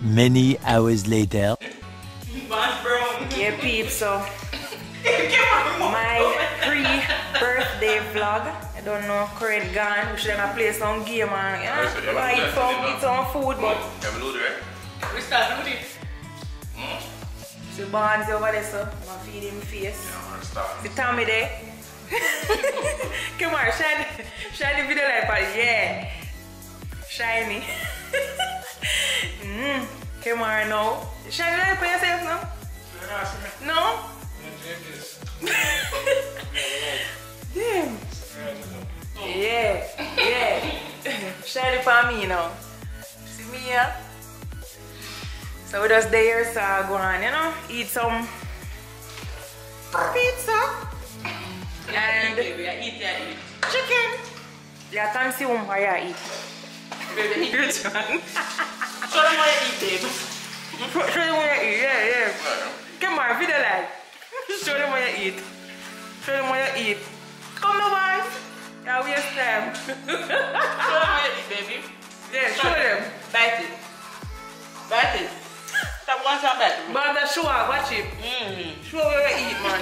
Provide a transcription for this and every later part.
Many hours later. Yeah, peeps, so my pre-birthday vlog. I don't know, current gone. We should have play some game and you know, go eat some, eat some food, but Have a load, right? We start with it. Hmm? the Barnes over there, so I'm gonna feed him face. Yeah, I'm gonna start. The Tommy there. Come on, shine, shine the video like that. Yeah. Shiny. mm. Come on now. Shine the light for yourself now. No? Damn. Yeah, yeah. Shine it for me now. See me here? So we just there, so I go on, you know, eat some pizza and Baby, I eat, I eat. chicken. Yeah, consume what you eat. Baby, eat. Which one? Show them what you eat, babe. Show them what you eat, yeah, yeah. Come on, video like. Show them what you eat. Show them what you eat. Come on, boys. Yeah, waste time. Show them what you eat, baby. yeah, show them. Bite it. Bite it. Stop going to bite it. But the show, watch it. Mm. Show where you eat, man.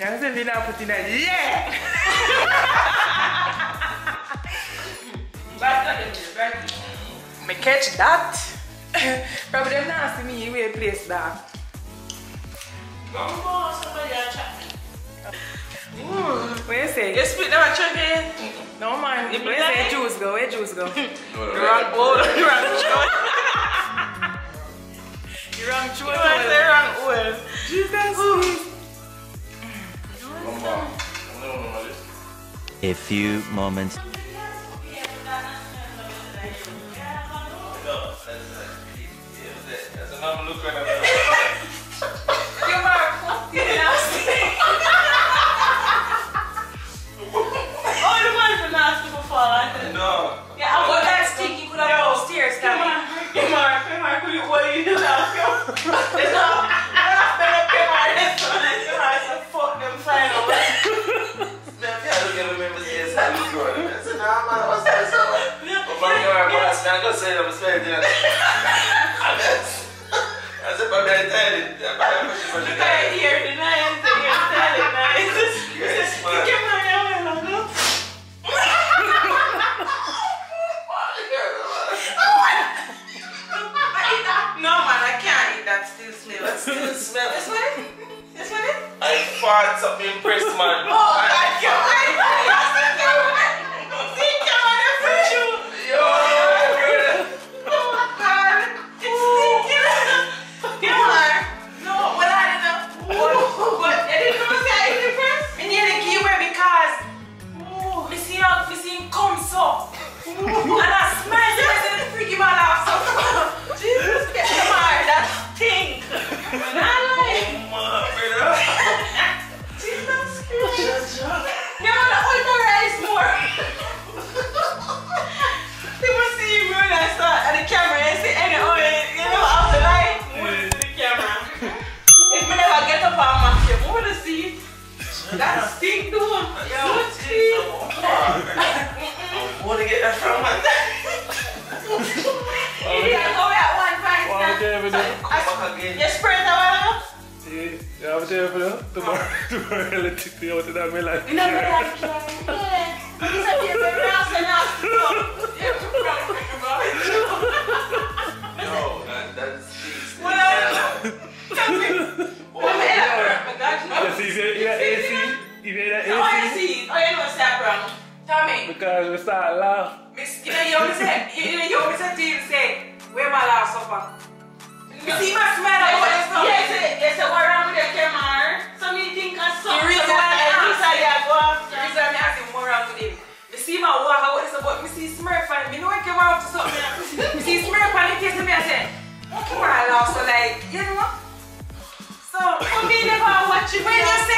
Yeah, I said we now put in that. Yeah! Me catch that. Probably them not see me where place that. Come on, somebody else chat. Mm, where you say? You spit them a chicken. No man, You where you say juice go? Where juice go? No, no, The wrong bowl, the wrong choice. You wrong You choice. want to say wrong oil. Jesus. Come on. No, no, that's, that's another look right now. Say them, spend it. I That stink too. Yo, jeez. I want to get that from man. You can go at one time. Wow, snap. David. Come back again. You spray it away. Ja, vad det är för det? Tomorrow, tomorrow, eller tyckte jag att det där med life. You know what I'm saying? Yeah. He's a bit of a mouse and a- You see my of what is not. Yes, yes, yes, what wrong with the camera? So me think of something. The reason why I I think I go The after. reason I'm asking more around with him. You see my walk, what is about me see Smurf and me know I came out to something. Me see Smurf and it takes me I say, okay, my last so like, you know? So, For me, never watch it.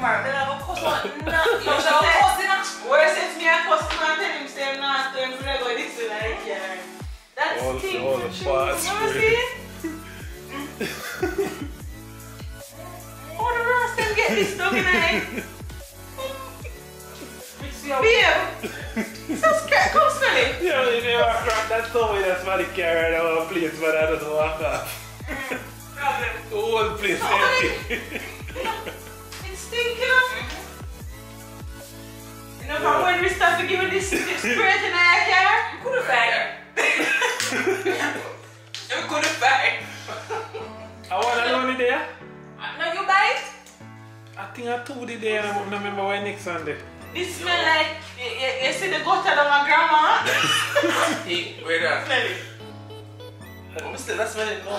Mark, then I go cuss. You cuss. Where since me I cuss him and tell him say I go this. That's all, all. You see? The rest them get this dog in I? Babe! Subscribe, come smell it! Yeah, you know, that's the way that's my carrier in our place, but I don't know what that. Problem. The whole place empty. Know, from when we start to give it this, this spread in our car, Could have find. we couldn't find. I want alone there. No, you buy it? I think I told the day and I don't remember why next Sunday. This smell like, you, you, you see the gutter of my grandma? Hey, wait up. Smell it. I'm still not smelling no.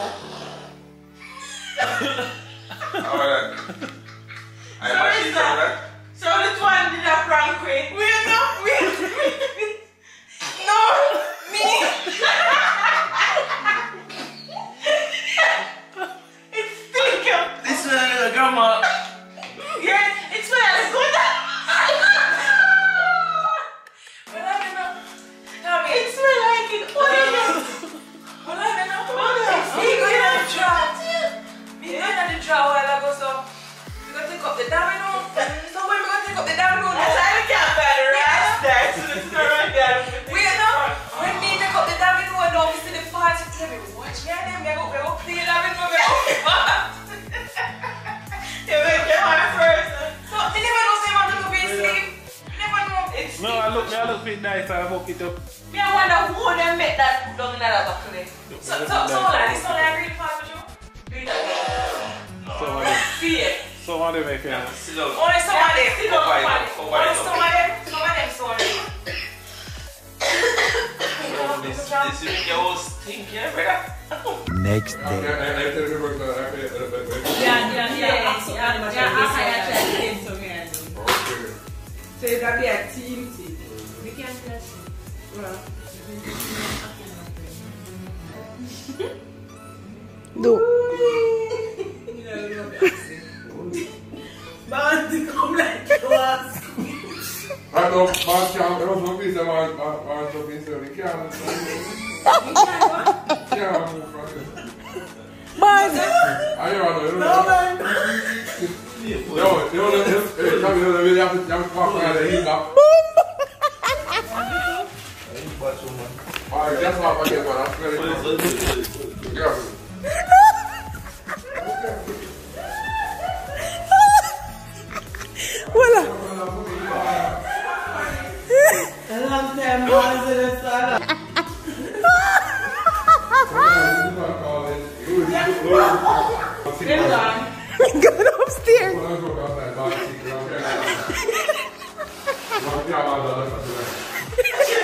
Alright. I So must is eat some of that? that. So this one did a prank with. Wait, no, wait. No, I look, I look bit nice and I hook it up. Me, I wonder who them make that down in that bucket. So, so, so, like, this one I agree part with you. Some of them, See it. some of them make it. Sit down. Only some of them. Sit down, Why man. not? Why Only not? some of them. Some of them, some of them. Oh, This, this is your whole stink, yeah, brother. Next day. Yeah, yeah, yeah, yeah, yeah, yeah, I had that same to me, I know. So it's gonna be a team team. We can't touch it. Well, Do. you know, you know, Bounty come like glass. I know, man can't, there was no piece of man, man, man, no piece of, he can't, can't move from it. Man. I know, you know, yo, you know, hey, come here, you have to, you have to walk around the heat up. Alright, that's what I get, man, I'm smelling. Yeah. Voila. A long time boys in the sun. Get on. Go upstairs. No, sir. Come on. You have Lysol? I'm gonna spray you. You bean bag? Bean bag. Look, look at that bathroom. look at look underneath the thing if you see it. Jesus Christ. Mm-mm. What? No, man, it's steel, man. Well, well. Yeah, we have a fucking nose. Man, get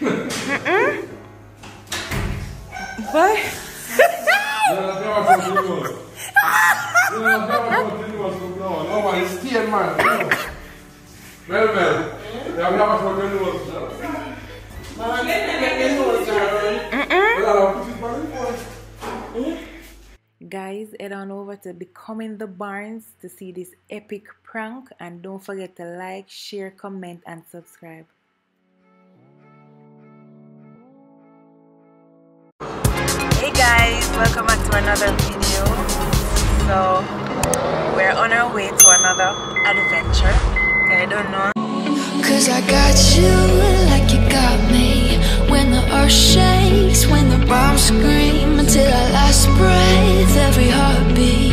boy. Guys, head on over to Becoming the Barnes to see this epic prank and don't forget to like, share, comment, and subscribe. welcome back to another video so we're on our way to another adventure. I don't know. Cause i got you like you got me. When the earth shakes when the bombs scream until our last breath every heartbeat